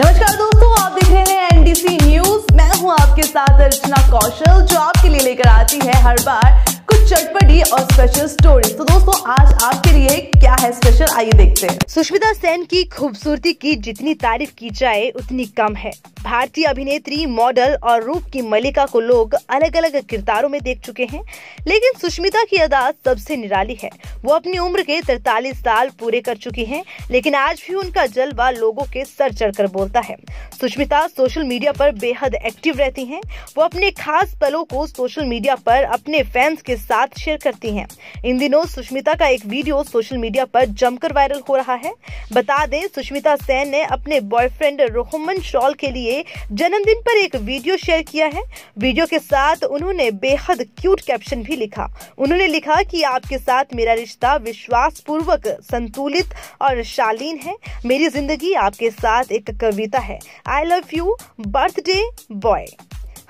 नमस्कार दोस्तों, आप देख रहे हैं एनडीसी न्यूज़ मैं हूँ आपके साथ अर्चना कौशल, जो आपके लिए लेकर आती है हर बार चटपटी और स्पेशल स्टोरी तो दोस्तों, आज आपके लिए क्या है स्पेशल आइए देखते हैं। सुष्मिता सेन की खूबसूरती की जितनी तारीफ़ की जाए, उतनी कम है। भारतीय अभिनेत्री, मॉडल और रूप की मलिका को लोग अलग अलग किरदारों में देख चुके हैं, लेकिन सुष्मिता की अदा सबसे निराली है। वो अपनी उम्र के 43 साल पूरे कर चुकी हैं, लेकिन आज भी उनका जलवा लोगों के सर चढ़कर बोलता है। सुष्मिता सोशल मीडिया पर बेहद एक्टिव रहती हैं। वो अपने खास पलों को सोशल मीडिया पर अपने फैंस के साथ शेयर करती हैं। इन दिनों सुष्मिता का एक वीडियो सोशल मीडिया पर जमकर वायरल हो रहा है। बता दें, सुष्मिता सेन ने अपने बॉयफ्रेंड रोहमन शॉल के लिए जन्मदिन पर एक वीडियो शेयर किया है। वीडियो के साथ उन्होंने बेहद क्यूट कैप्शन भी लिखा। उन्होंने लिखा कि आपके साथ मेरा रिश्ता विश्वास पूर्वक संतुलित और शालीन है। मेरी ज़िंदगी आपके साथ एक कविता है। I love you birthday boy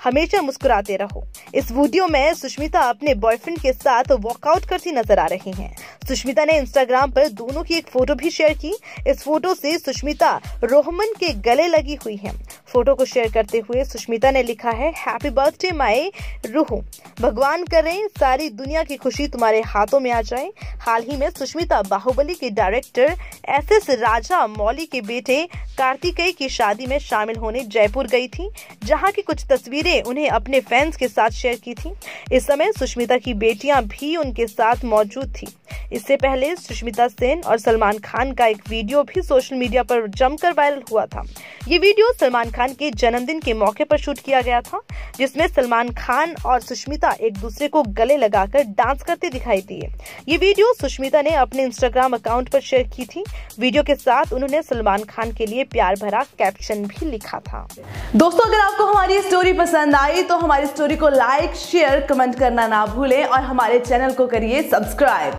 हमेशा मुस्कुराते रहो। इस वीडियो में सुष्मिता अपने बॉयफ्रेंड के साथ वॉकआउट करती नज़र आ रही हैं। सुष्मिता ने इंस्टाग्राम पर दोनों की एक फ़ोटो भी शेयर की। इस फ़ोटो से सुष्मिता रोहमन के गले लगी हुई है। फ़ोटो को शेयर करते हुए सुष्मिता ने लिखा है हैप्पी बर्थडे माई रूहू भगवान करें, सारी दुनिया की खुशी तुम्हारे हाथों में आ जाए. हाल ही में सुष्मिता बाहुबली के director S S Raja Mouli के बेटे कार्तिकेय की शादी में शामिल होने जयपुर गई थी, जहाँ की कुछ तस्वीरें उन्हें अपने फैंस के साथ शेयर की थी। इस समय सुष्मिता की बेटियाँ भी उनके साथ मौजूद थी। इससे पहले सुष्मिता सेन और सलमान खान का एक वीडियो भी सोशल मीडिया पर जमकर वायरल हुआ था। ये वीडियो सलमान खान के जन्मदिन के मौके पर शूट किया गया था, जिसमें सलमान खान और सुष्मिता एक दूसरे को गले लगाकर डांस करते दिखाई दिए। ये वीडियो सुष्मिता ने अपने इंस्टाग्राम अकाउंट पर शेयर की थी। वीडियो के साथ उन्होंने सलमान खान के लिए प्यार भरा कैप्शन भी लिखा था। दोस्तों, अगर आपको हमारी स्टोरी पसंद आई तो हमारी स्टोरी को लाइक शेयर कमेंट करना ना भूलें और हमारे चैनल को करिए सब्सक्राइब